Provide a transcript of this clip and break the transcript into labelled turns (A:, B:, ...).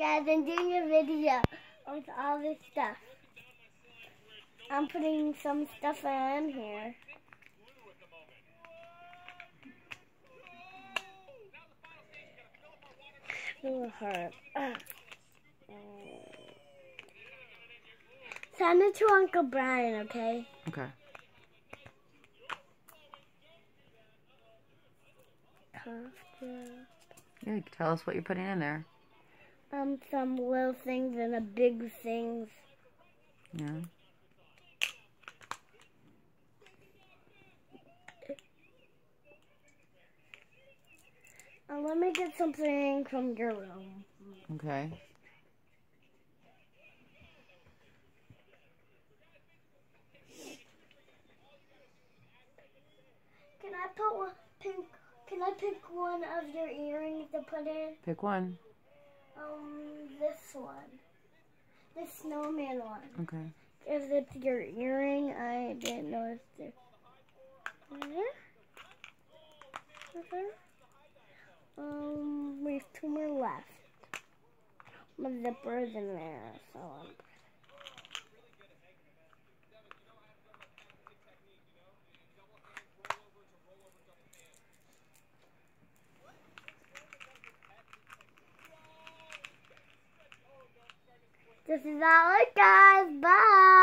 A: Guys, I'm doing a video with all this stuff. I'm putting some stuff on here. Heart. Ah. Send it to Uncle Brian, okay?
B: Okay. Yeah, you can tell us what you're putting in there.
A: Um, some little things and the big things.
B: Yeah.
A: Uh, let me get something from your room.
B: Okay.
A: Can I put one pink? Can I pick one of your earrings to put in?
B: Pick one.
A: Um, this one, the snowman one.
B: Okay.
A: If it's your earring, I didn't notice it. Mhm. Mhm. Um, we have two more left. My zipper's in there, so I'm. This is all it, guys. Bye.